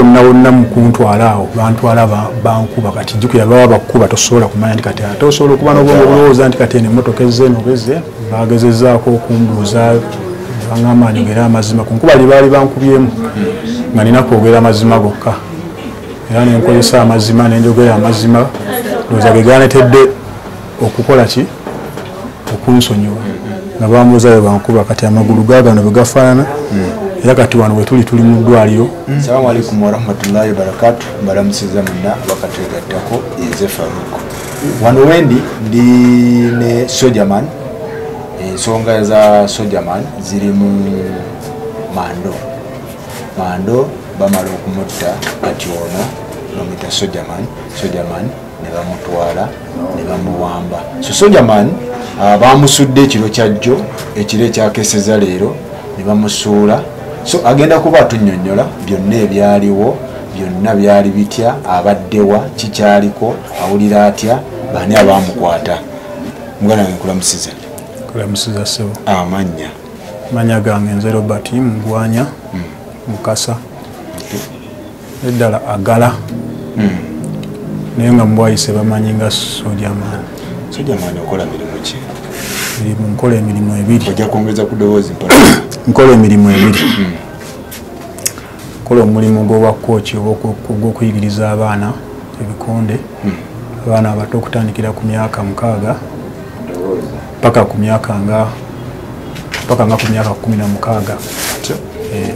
wonna wonna mukuntwala awo bantwala ba- bankuba. Kati jjukira baba bakuba tosobola kumanya nti kati ate osobola okuba nobwongo bulowooza nti kati eno emmotoka ezze nogeze bagezezaako okumbuuza baŋŋamba njogera amazima ku nkuba lye baali bankubyemu nga nina kwogera amazima gokka. Era nenkozesa amazima nenjogera amazima ndowooza ge ganetedde okukola ki? Okunsonyiwa. Nga bambuuza bwe bankuba kati amagulu gagano bwe gafaanana era kati wano bwe tuli mu ddwaliro. Salamu alaikum warahmatullahi wabarakatu mbalamusiza muna abakatwegattako nze faruku wano wendi ndi ne sojaman. Ensonga za sojaman ziri mu mando. Mando bamala okumutta kati ono bamwita sojaman. Sojaman ne bamutwala ne bamuwamba. So sojaman uh, bamusudde ekiro kyajjo ekiro ekyakeseza leero ne bamusuula so agenda kuba atunyonyola byonna ebyaliwo byonna byali bitya abaddewa kikyaliko awulira atya baani abamukwata mugana wange nkulamusiza kulamusiza ssebo amanya. Manya gange nze robert mugwanya mukasa. Eddala agala. Naye nga mubwayise bamanyi nga sojaman sojamani okola mirimu ki? Mirimu nkola emirimu ebiri. Ojja kwongeza ku ddoboozi mpola nkola emirimu ebiri. Nkola omulimu gw'obwakoki ogw'okuyigiriza abaana ebikonde. Abaana abato okutandikira ku myaka mukaaga paka ku myaka nga paka nga ku myaka kumi na mukaaga. Eh.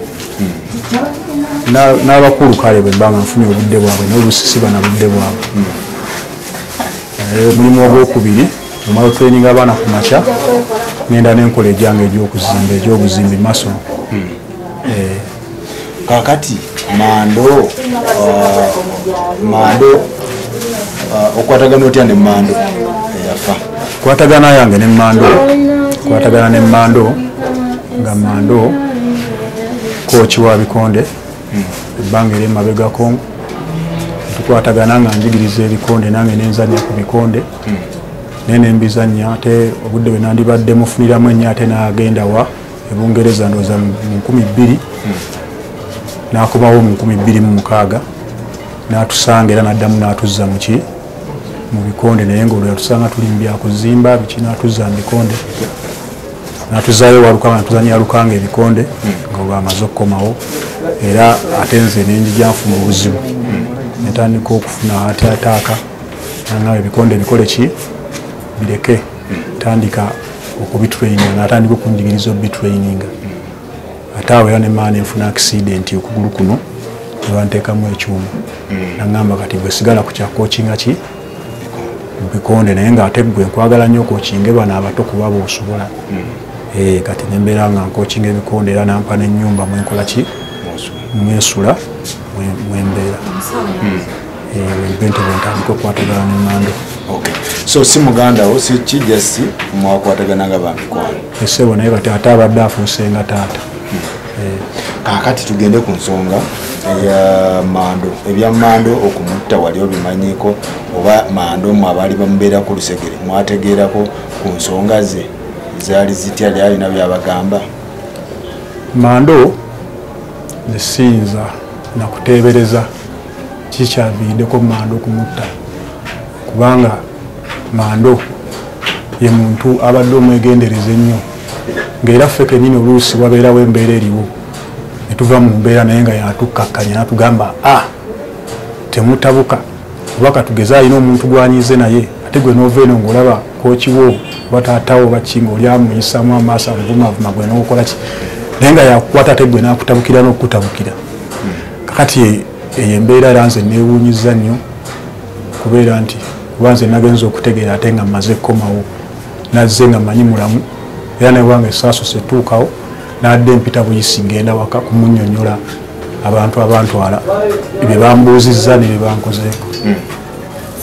Na- n'abakulu kale bwe mbanga nfunye obudde bwabwe n'olusi siba na budde bwabwe. Eh, omulimu ogwokubiri omala otraining abaana ku makya ngenda nenkola egyange egyokuzimba egyobuzimbi maso kakati mando uh, mando uh, okwatagana otya ne mando? Eyafa. Kwatagana yange ne mando kwatagana ne mando nga mando koki wa bikonde ebbanga eri emabegako tukwatagana nga njigiriza ebikonde nange nenzanya ku bikonde naye nembizanya ate obudde bwe nandibadde mufuniramu ennyo ate nagenda wa? Ebungereza ndooza mu nkumi bbiri. Nakomawo mu nkumi bbiri mu mukaaga. Natusanga era naddamu natuzza muki mu bikonde naye ngaolwo yatusanga tuli mu byakuzimba biki natuzza mu bikonde. Natuzaayo walukanga natuzanya lukanga ebikonde nga olwo amaze okukomawo era ate nze nenjija nfuna obuzibu. Netandika okufuna ate ataaka. Nanga ebikonde bikole ki bireke tandika okubitraininga natandika okunjigiriza obitraininga ate awo era nemala nenfuna accident okugulu kuno nebanteekamu ekyuma. Naŋŋamba kati bwe sigala ku kyakokinga ki? Bikonde naye ngaate gwe nkwagala nnyo okokinge bano abato kuba bwosobola Eh, kati nembeera nga nkokinga ebikonde era nampa nenyumba mwenkola ki? Mwesula. Mwe- mwembeera wempe nti bwentandika okukwatagana nemando. So si muganda wo si kijasi mwakwatagana nga bamikwano esebo naye kati ate abadde afuuse nga taata kakati tugende ku nsonga eya mando ebya mando okumutta wali obimanyiko oba mando mwe abaali bamubeerako olusegere mwategeerako ku nsonga ze zaali zitya lyalina byabagamba mando nesiyinza nakuteebereza kikyaviiriddeko mando kumutta kubanga mando ye muntu abadde omwegendereza ennyo. Ngaera ffe kenyini oluusi wabeerawo embeera eriwo. Netuva mu mbeera naye nga yatukkakkanya natugamba a temutabuka. Oba katugeze alina omuntu gwanyize naye ate gwe nova eno ngaolaba kokiwo oba taatawo baki ngaoli amuyisamu amaaso amuvumavuma gwe nokola ki? Naye nga yakukwata ate gwe nakutabukira n'okukutabukira. Kakati eyo embeera era nze newuunyiza nnyo kubeera nti kuba nze nagenza okutegeera ate nga mmaze kukomawo nazze nga manyi mulamu era naye wange esaaso setuukawo nadde mpita buyisi ngenda waka kumunyonyola abantu abantwala. Bye bambuuzizza ne bye bankozeeko.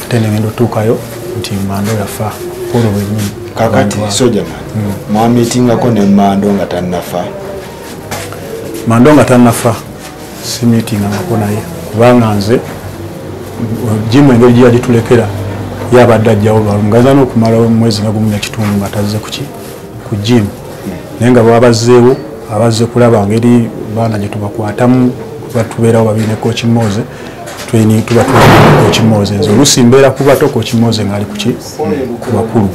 Ate negenda otuukayo nti mando yafa polo bwennyini kakati sojaman mwamitingako ne mando nga tannafa. Mando nga tannafa simitingangako naye. Kubanga nze jimu engeri gye yagitulekera yabadde ajjawo lwalu ngaza n'okumala omwezi nga gumu nekitundu nga tazze kuki ku jimu naye nga babazzeewo abazze kulaba ngeri baana gye tubakwatamu tuba tubeerawo babiri ne kochi moze tuba kochi moze nze oluusi mbeera ku bato kochi moze ng'ali ku ki ku bakulu.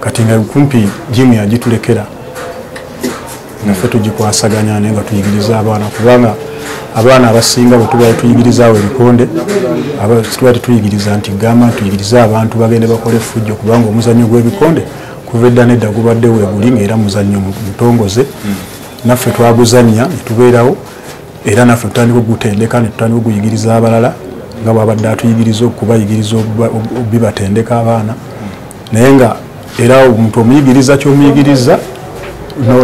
Kati nga kumpi jimu yagitulekera naffe tugikwasaganya naye nga tuyigiriza abaana kubanga abaana abasinga bwe tuba tuyigirizaawo ebikonde tuba tetuyigiriza nti gamba tuyigirize abantu bagende bakole effujjo kubanga omuzannyo gw'ebikonde kuva edda nedda gubadde weeguli ngaera muzannyo mu- mutongoze naffe twaguzannya ne tubeerawo era naffe tutandika okugutendeka ne tutandika okuguyigiriza abalala nga bwabadde atuyigiriza okubayigiriza okuba- ob- bibatendeka abaana. Naye nga era omuntu omuyigiriza kyomuyigiriza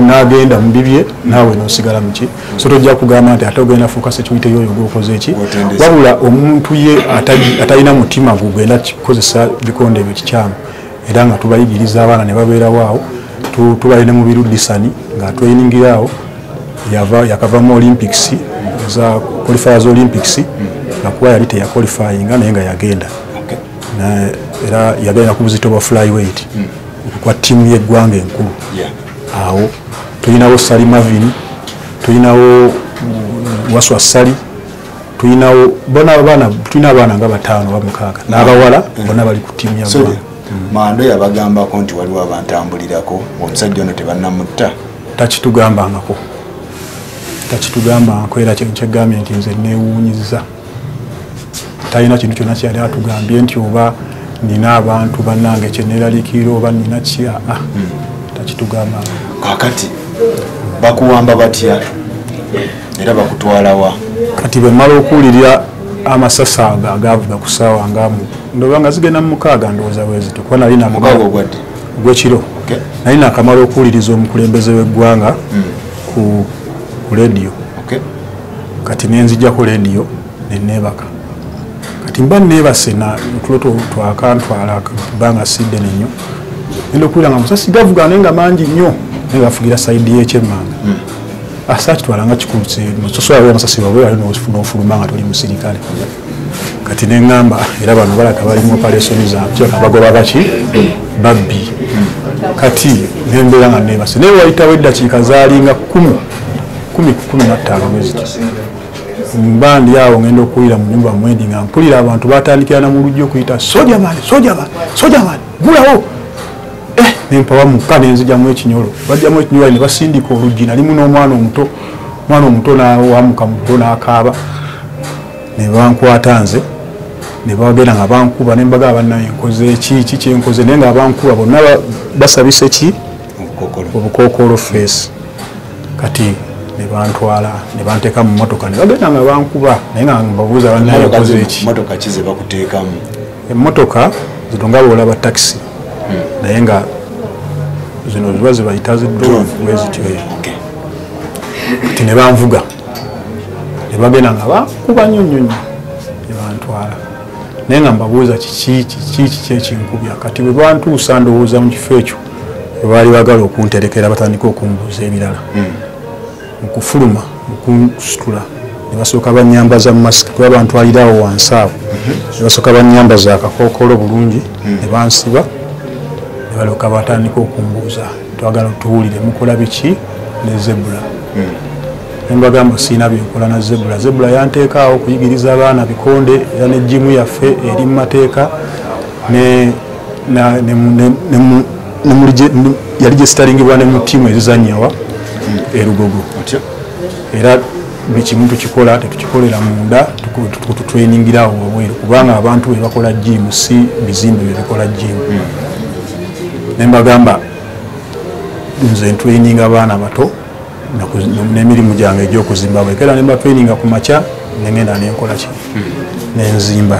n'agenda mu bibye naawe nosigala muki so tojja kugamba nti ate ogenda fuuka sekiyite yoyo gwokoze eki wabula omuntu ye atalina mutima gugenda kikozesa bikonde ebyo kikyamu. Era nga tubayigiriza abaana ne babeerawo awo Tu- tubali ne mu birudisani ng'atweiningiraawo yava yakava mu olympics za qualifiers olympics ngakuba yali teyaqualifyinga naye nga yagenda. Era yagenda ku buzito bwa flyweight kwa ttiimu y'eggwanga enkulu. Awo tulinawo sali mavin tulinawo mm, waswa sali tulinawo bona abaana tulina abaana nga bataano bamukaaga n'abawala bonna bali ku ttiimu ya ggwanga mando yabagambako nti waliwo abantambulirako omusajja ono tebannamutta takitugambangako. Takitugambangako era kye- kyegambye nti nze neewuunyiza talina kintu kyonna kyali atugambye nti oba nina abantu bannange kyeneeraliikirira oba nina ki aa takitugambangako kakati bakuwamba batya? Era bakutwalawa kati bwe mmala okuwulirira amasasi ago agaavuga ku ssaawa ngamu ndoba nga zigenda mu mukaaga ndowooza bwezito kuba nali mukaaga nakamala ogwadde? gwekiro nali nakamala okuwuliriza omukulembeze w'eggwanga ku ku lediyo kati nenzijjako lediyo neneebaka kati mba neebase na tulo twakantwala bbanga siddene nnyo genda okuwulira nga musasi gavuga naye nga mangi nnyo. Naye gafugira sayidi y'ekyemmanga asakitwala nga kikuluse musosola amasasi wawe wali n'ofuluma nga toli musirikale. Kati neŋŋamba era bano balaga bali mu operation zakyoka bagoba baki babbi. Kati nembeera nga nebase naye wayitawo eddakiika zaalinga kumi kumi ku kumi nattaano bweziti mba ndi awo ngenda okuwulira mu nyumba mwendi nga mpulira abantu batandikira na mu lujja okuyita soja mani soja mani soja mani gulawo nempawa mukka nenzijjamu ekinyolo. Bajjamu ekinyolo ne basindika oluggi nalimu n'omwana omuto. Omwana omuto nawamuka muto n'akaaba. Ne bankwata nze ne bagenda nga bankuba ne mbaga bannaye nkoze eki ki kyenkoze naye nga bankuba bonna ba- basabise ki? Obukookolo. Feesi kati ne bantwala ne banteeka mu motoka ne bagenda nga bankuba naye nga mbabuuza Motoka nkoze ki? emmotoka zino nga boolaba takisi naye nga zino ziba zibayita zidrone bwezityo Okay. ti ne banvuga. Ne bagenda nga bankuba nnyo nnyo nnyo. Ne bantwala. Naye nga mbabuuza kiki kiki kiki ekinkubya kati bwe bantuusa ndowooza mu kifo ekyo bwe baali bagala okunterekera batandika okumbuuza ebirala. Mu kufuluma mu kunsitula ne basooka banyambaza masiki. Kuba bantwalirawo wansi awo ne basooka banyambaza akakookolo bulungi ne bansiba ne balyoka batandika okumbuuza twagala tuwulire mukola biki ne zebula nembagamba siina byenkola na zebula zebula yanteekaawo okuyigiriza abaana bikonde era nejimu yaffe eri mu mateeka yali gyesitaringibwa ne mu ttiimu ezizanyawa erugogo era buli kimu tukikola tetukikolera munda tutweiningirawo wabweru kubanga abantu bwe bakola jimu si bizimbe bye bikola jimu nembagamba nze ntweyininga abaana bato n'emirimu gyange egy'okuzimba bwekera ne mbatweyininga ku makya nengenda nenkola ki? Nenzimba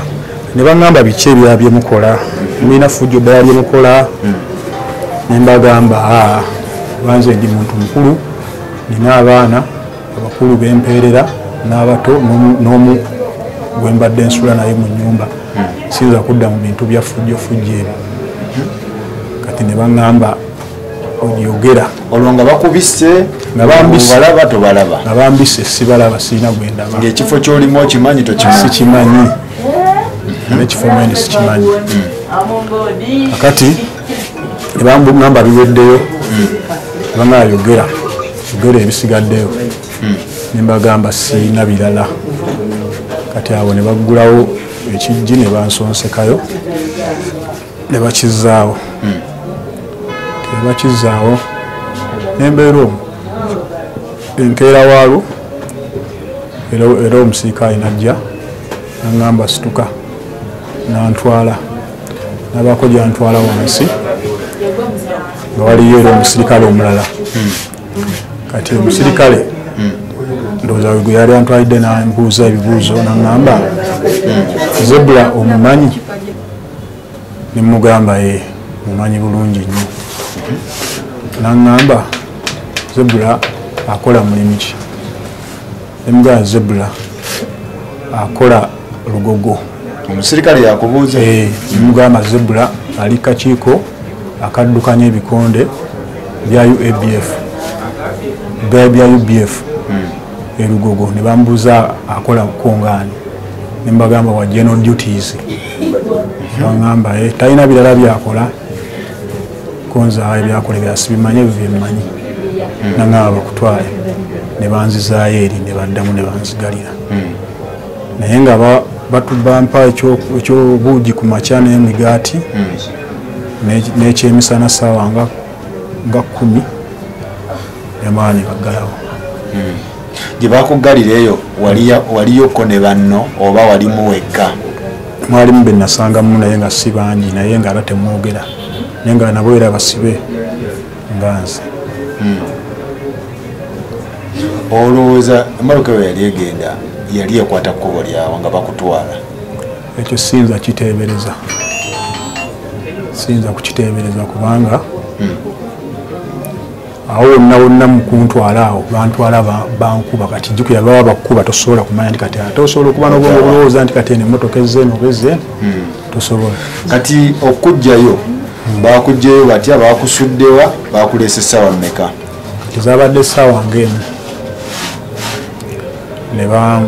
ne baŋŋamba biki ebirala byemukola mulina fujjo ddala lyemukola nembagamba banze ndi muntu mukulu nina abaana abakulu bempeerera n'abato n'omu gwembadde nsula naye mu nyumba siyinza kudda mu bintu bya fujjo fujjo ebyo kati ne baŋŋamba ogyogera. Olwo nga bakubise balaba tobalaba. Nga bambise sibalaba sirina gwendaba ngaekifo kyolimu okimanyi tokimanyi nekifo mendi sikimanyi. Kakati nebambugamba biweddeyo banga yogera. Yogera ebisigaddeyo. Nembagamba siina birala. Kati abo ne baggulawo ekijji ne bansonsekayo ne bakizaawo tebakizaawo nembeera omwo enkeera waalwo era- omusirikale najja naŋŋamba situka nantwala. Nabako gyantwala wansi nga waliyo era omusirikale omulala. Kati omusirikale ndowooza we gwe yali antwalidde nambuuza ebibuuzo naŋŋamba zebula omumanyi? Nemugamba ye mumanyi bulungi nnyo naŋŋamba zebula akola mulimu ki? Nemugamba zebula akola lugogo. Omusirikale yakubuuza. Eh, nemugamba zebula ali kakiiko akaddukanya ebikonde bya uabf bya ubf erugogo ne bamubuuza akola kukongaani nembagamba wa general duties. Baŋamba "Eh, talina birala byakola konza ebyakola byasibimanye ebyo byemmanyi naŋamba bakutwale ne banzizaayo eri ne baddamu ne banzigalira. Naye nga ba- batu- bampa ekyo- ekyobuugi ku makya n'emigaati ne- n'ekyemisana saawa nga kumi nemaani baggalawo. Gye bakugalira eyo waliyoko ne banno oba walimu wekka? Mwalimu be nasangamu naye nga si bangi naye nga aba temwogera naye nga nabo era basibe nga nze. Olowooza emmotoka eyo yali egenda yali ekwata kkubo lyawe nga bakutwala? Ekyo siyinza kiteebereza. Siyinza kukiteebereza kubanga awo wonna wonna mukuntwala awo bantwala ba- bankuba. Kati jjukira baba bakuba tosobola kumanya nti kati ate osobola okuba nolowooza nti kati eno emotoka ezzeeno oba ezzeeno tosobola. Kati okugjayo bakugjayo batya bakusuddewa bakuleesa essaawa mmeka? Kati zabadde essaawa ngaemu ne ba-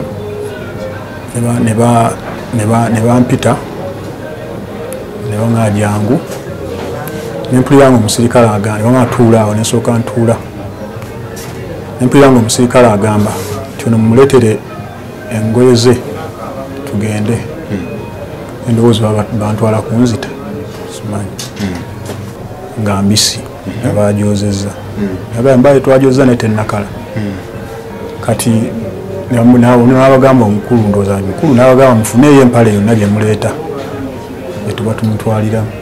ne ba- ne ba- ne ba- ne bampita ne baŋa jangu nempulira nga omusirikale agamba ne baŋa tuula awo nensooka ntuula. Nempulira nga omusirikale agamba kyono mumuleetere engoye ze tugende. Endowooza baba bantwala kunzita nga mbisi nga bajozeza naye mbaye twajoza naye tennakala. Kati nabagamba omukulu ndowooza mukulu nabagamba mufuneeyo empale yonna gyemuleeta gyetuba tumutwaliramu.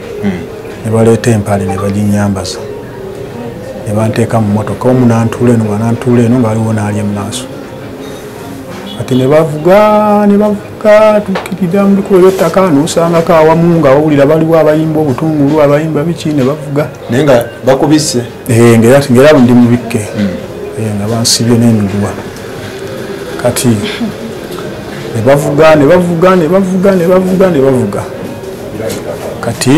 Ne baleeta empale ne baginyambaza. Ne banteeka mu motoka omu nantuula eno nga nantuula eno nga waliwo naali emaaso kati ne bavuga ne bavuga tukkirira mu likubo lyettaka nosangako awamu nga wawulira baliwo abayimba obutungulu abayimba biki ne bavuga. Naye nga bakubise Eh, ngera ndi mubikke Eh, nga bansibye n'emiguwa. Kati ne bavuga ne bavuga ne bavuga ne bavuga ne bavuga. Kati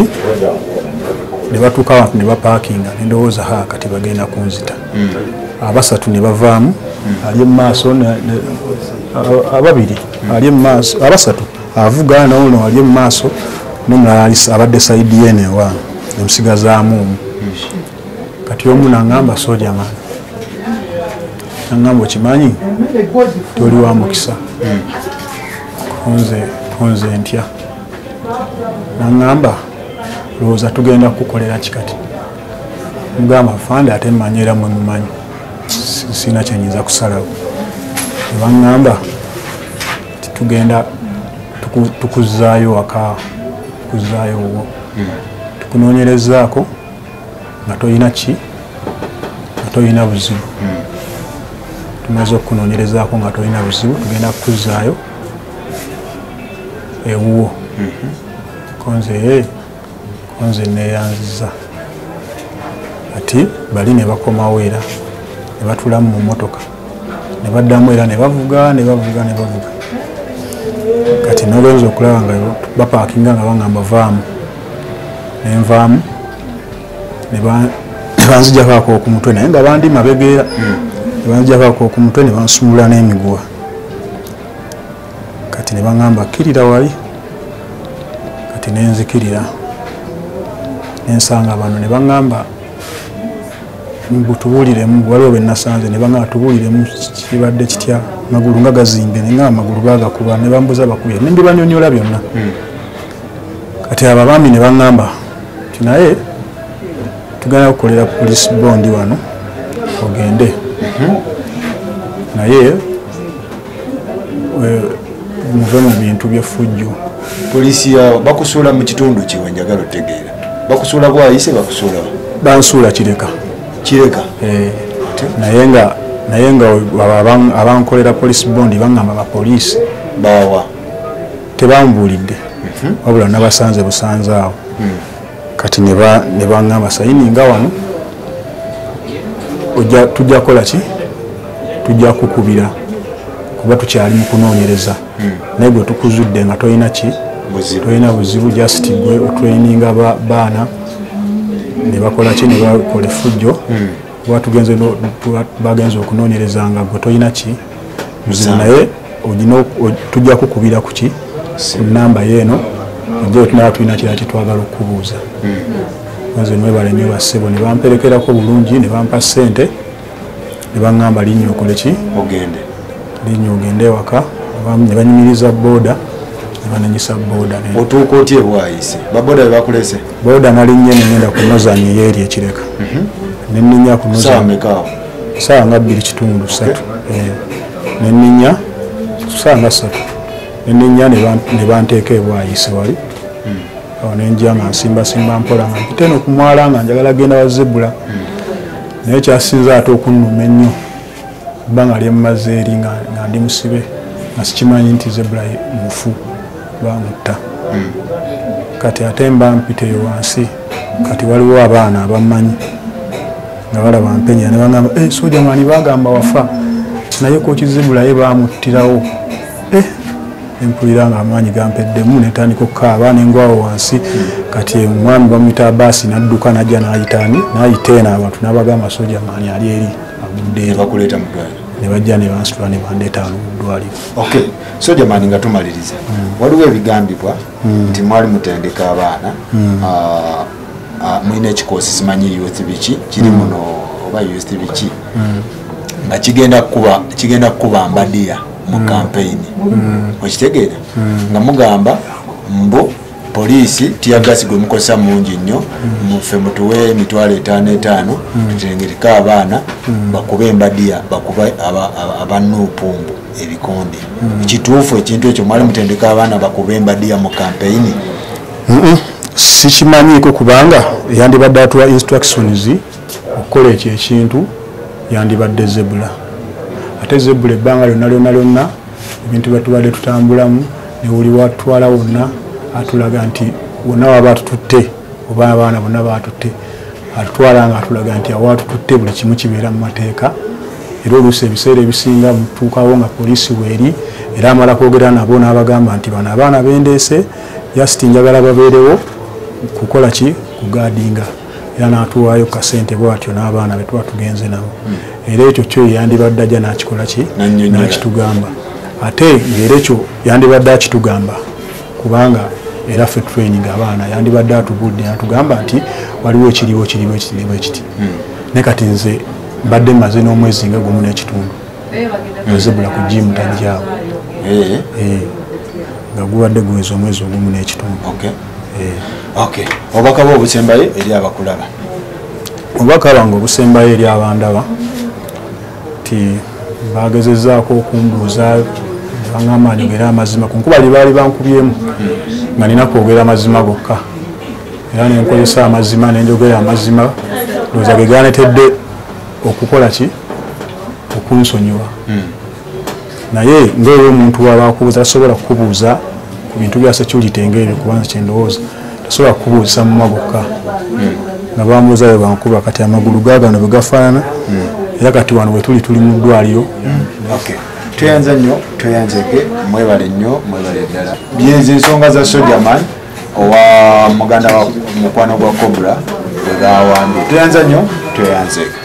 ne batuuka abantu ne bapaakinga nendowooza ha kati bagenda kunzita abasatu ne bavaamu ali emumaaso ababiri ali emumaaso abasatu avuga nono ali emumaaso nomulala abadde saidi yene ewange nemusigazaamu omu. Kati omu naŋŋamba soja man naŋŋamba okimanyi toli wa mukisa? Kunze kunze ntya. Naŋŋamba lowooza tugenda kukukolera kikati mugamba fande ate mmanyi era mwe mumanyi. Si- sirina kyenyinza kusalawo. Ne baŋŋamba ti tugenda tuku- tukuzaayo waka tukuzaayo wo. Tukunoonyerezaako nga toyina ki? Nga toyina buzibu. Tumaze okukunoonyerezaako nga toyina buzibu tugenda kukuzaayo ewuwo. Konze e konze neyanziza ati bali ne bakomawo era ne batulamu mu motoka ne baddamu era ne bavuga ne bavuga ne bavuga. Kati nolowooza okulaba nga bapaakinga nga baŋŋamba vaamu. Nenvaamu ne ba- ne banzijakako ku mutwe naye nga bandi mabegeera ne banzijakako ku mutwe ne bansumula n'emiguwa. Kati ne baŋŋamba kkirira wali? Kati nenzikirira nensanga bano ne baŋŋamba butubuuliremu waliwo benasanze ne baŋaa tubuuliremu kibadde kitya? Magulu nga gazimbe neŋaa amagulu bagakuba ne bambuza bakubye ne mbibanyonyola byonna. Kati abo abaami ne baŋŋamba nti naye tugenda kukolera police bondi wano ogende. Naye eh, muve mu bintu byefujjo polisi yawo bakusuula mu kitundu kiwe njagala otegeera bakusuula bwayise bakusuula wa? bansuula kireka kireka Eh, naye nga naye nga abankolera police bondi baŋŋamba bapoliisi bawa. tebambuulidde wabula nabasanze busanze awo. Kati ne ba- ne baŋŋamba sayininga wano tujja kukola ki? Tujja kukubira kuba tukyali mu kunoonyereza. Naye gwe tukuzudde nga tolina ki? Tolina buzibu just gwe otraininga ba- baana ne bakola ki ne bakola effujjo? Tuba- bagenze okunoonyereza nga gwe tolina ki? Naye tujja kukubira ku ki? Ku namba yeeno ojja tunaba tulina kirala kitwagala okubuuza. Nze mwebale nnyo bassebo ne bamperekerako bulungi ne bampa ssente ne baŋŋamba linnya okole ki? Ogende. Linnya ogende ewaka ne banyumiriza booda ne bananyisa booda ne- otuuka otya ebwayise baboda bebakulese booda nalinnya nengenda ku nozani eyeeri ekireka. Neninya ku sawa nozani mekaawo saawa nga bbiri kitundu satu Eh, neninya saawa nga satu neninya ne ban- ne banteeka ebwayise wali. Awo nenja nga nsimbasimba mpola nga mpite no kumwala nga njagala genda wa zebula. Naye kyasinza ate okunnuma ennyo. Ebbanga lyemmaze eri nga ndi musibe nga sikimanyi nti zebula mufu bamutta kati ate mba mpiteyo wansi kati waliwo abaana abammanyi nga balaba mpenyera ne bagamba eh, soja mani bagamba wafa. Naye kokizibulaye bamuttirawo eh, empulira nga amaanyi gampeddemu netandika okukaaba nengwawo wansi. Kati omwami bamuyita baasi nadduka najja nayitaani nayita eno abantu nabagamba soja mani ali eri agudde eri ne bajja ne bansitula ne bandeeta wano mu ddwaliro ok soja mani nga tumaliriza. Waliwo ebigambibwa nti mwali mutendeka abaana ah, ah, mulina ekikoosi simanyi youth biki kiri muno oba youth biki. Nga kigenda kukuba mbadiya mu kampeyini okitegeera? Nga mugamba mbu poliisi tiyagasi gwe mukozesa mungi nnyo. Mufe mutuwe emitwalo etaano etaano tutengereka abaana bakube embadiya bakube aba- aba- abanuupumbu ebikonde. Kituufu ekintu ekyo mwali mutendeka abaana bakube embadiya mu kampeyini? Sikimanyiiko kubanga yandibadde atuwa instructions okukola ekyo ekintu yandibadde zebula ate zebula ebbanga lyonna lyonna lyonna ebintu byatubadde tutambulamu newuli watwala wonna atulaga nti wonna waba atututte oba abaana bonna batutte. Atutwala nga atulaga nti awatututte buli kimu kibeera mu mateeka. Era oluusi ebiseera ebisinga mutuukawo nga poliisi weeri era amala kwogera nabo n'abagamba nti bano abaana bendeese jasiti njagala babeerewo kukola ki? Kugaadinga era n'atuwaayo kasente bwatyo n'abaana betuba tugenze nabo. Era ekyo kyo yandibadde ajja n'akikola ki? N'akitugamba. Ate ngaera ekyo yandibadde akitugamba kubanga era ffe training abaana yandibadde atubudde natugamba nti waliwo ekiriwo kiriwo ekiriwo ekiti. Naye kati nze mbadde maze n'omwezi nga gumu n'ekitundu. Ezebula ku jimu tajjaawo Eh, Eh, nga gubadde guweza omwezi ogumu n'ekitundu. Obubaka bwe obusembayo eri abakulaba? Obubaka bange obusembayo eri abandaba ti bagezezaako okumbuuza baŋŋamba njogera amazima ku nkuba lye baali bankubyemu nga nina kwogera amazima gokka. Era nenkozesa amazima nenjogera amazima. Ndowooza ge ganetedde okukola ki? Okunsonyiwa. Naye ngaera omuntu waba akubuuza tasobola kukubuuza ku bintu bya security ngaebyo kubanza kyendowooza tasobola kukubuuzisa mu magokka. Nga bambuuza bwe bankuba kati amagulu gagano bwe gafaanana. Era kati wano we tuli mu ddwaliro tweyanza nnyo tweyanzege mwebale nnyo mwebale ddala. Byezo ensonga za sojaman owa muganda wa mukwano gwa cobra bwe bawambye tweyanza nnyo tweyanzege